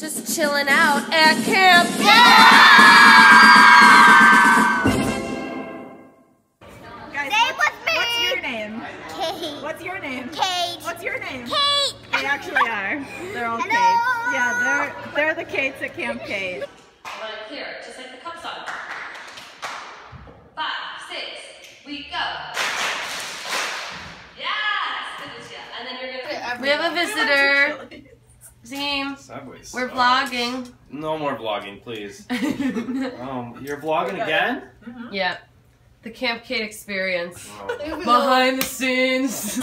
Just chilling out at camp. Guys, Name what's, with me. what's your name? Kate. What's your name? Kate. What's your name? Kate. They actually are. They're all Hello. Kates. Yeah, they're they're the Kates at Camp Kate. Like here, just like the cup song. Five, six, we go. Yes, finish it. And then you're gonna. We have a visitor. Team, Subways. we're suck. vlogging. No more vlogging, please. Um, you're vlogging again? yeah, the Camp Kate experience. Oh. Behind the scenes.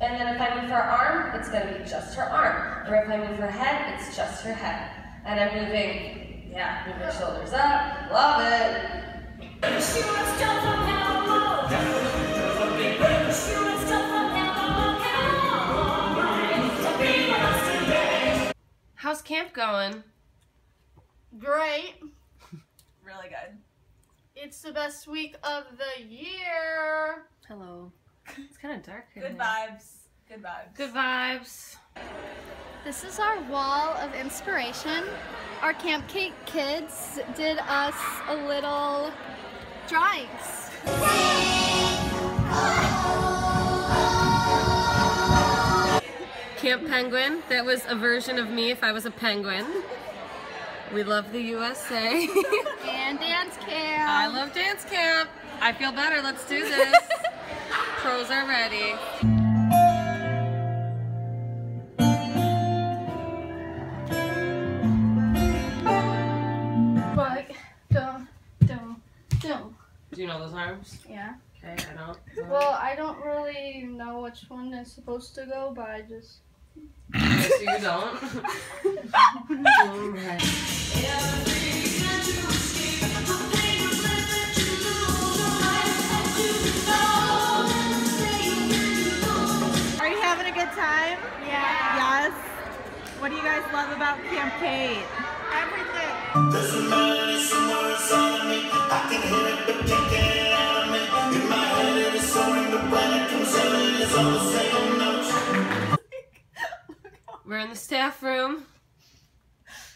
And then if I move her arm, it's gonna be just her arm. Or if I move her head, it's just her head. And I'm moving, yeah, move your shoulders up. Love it. How's camp going? Great. Really good. It's the best week of the year. Hello. It's kind of dark here. Good vibes. Good vibes. Good vibes. This is our wall of inspiration. Our Camp Kate kids did us a little drawings. Camp Penguin. That was a version of me if I was a penguin. We love the USA. And dance camp. I love dance camp. I feel better. Let's do this. Pros are ready. Those arms? Yeah. Okay, I don't. Well, I don't really know which one is supposed to go, but I just. so you don't. Alright. Are you having a good time? Yeah. Yes. What do you guys love about Camp Kate? Everything. We're in the staff room.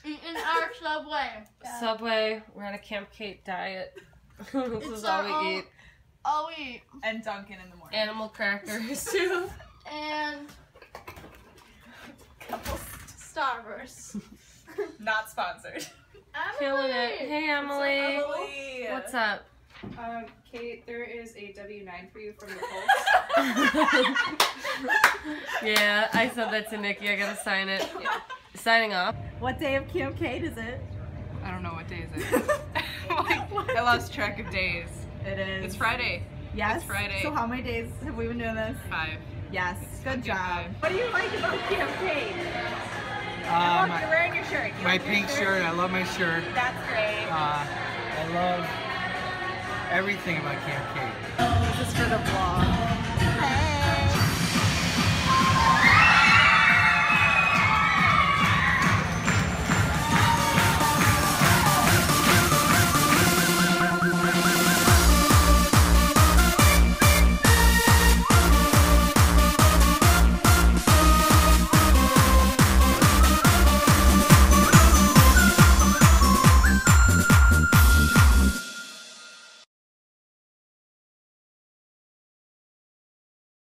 Eating our subway. Subway. We're on a Camp Kate diet. this It's is all we own- eat. All we eat. And Dunkin in the morning. Animal crackers too. And a couple Starbursts. Not sponsored. Killing it. Hey Emily. Emily. What's up? Um, Kate, there is a W9 for you from the Pulse. yeah, I said that to Nikki. I gotta sign it. Signing off. What day of Camp Kate is it? I don't know what day is it. I lost track of days. It is. It's Friday. Yes. It's Friday. So how many days have we been doing this? Five. Yes. Good job. five. What do you like about Camp Kate? Look, my, you're wearing your shirt. You my pink shirt. I love my shirt. That's great. Uh, I love everything about Camp Kate. This is for the vlog. Hey.